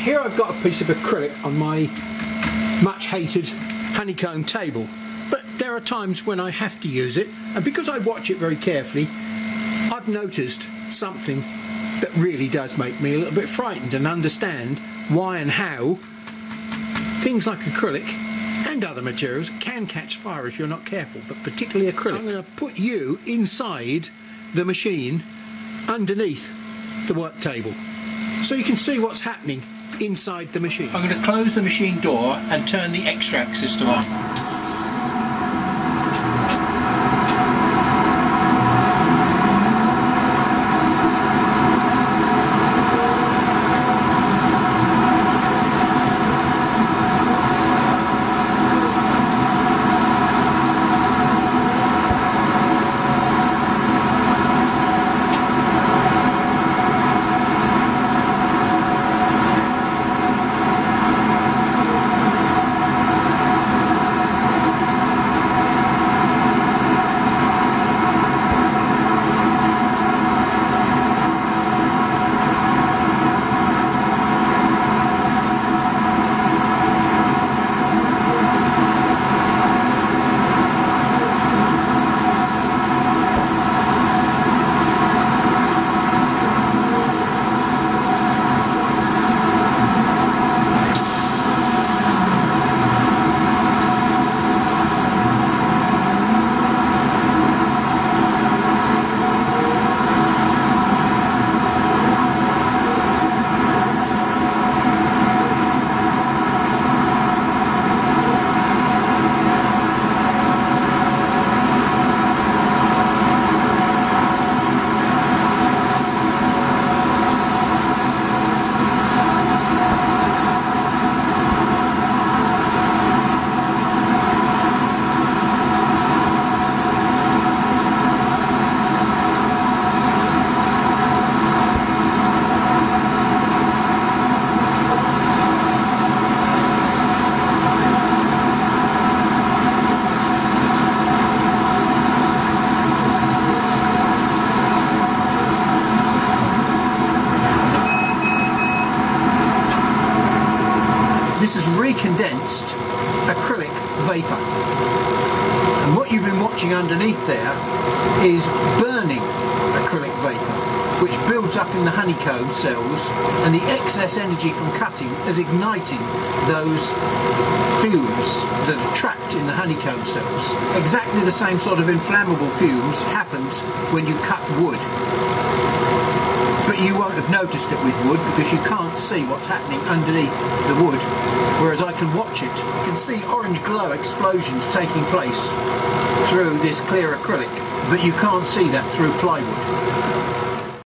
here I've got a piece of acrylic on my much hated honeycomb table but there are times when I have to use it and because I watch it very carefully I've noticed something that really does make me a little bit frightened and understand why and how things like acrylic and other materials can catch fire if you're not careful but particularly acrylic. I'm going to put you inside the machine underneath the work table so you can see what's happening inside the machine. I'm going to close the machine door and turn the extract system on. This is recondensed acrylic vapour. And what you've been watching underneath there is burning acrylic vapour which builds up in the honeycomb cells and the excess energy from cutting is igniting those fumes that are trapped in the honeycomb cells. Exactly the same sort of inflammable fumes happens when you cut wood but you won't have noticed it with wood because you can't see what's happening underneath the wood whereas I can watch it. You can see orange glow explosions taking place through this clear acrylic but you can't see that through plywood.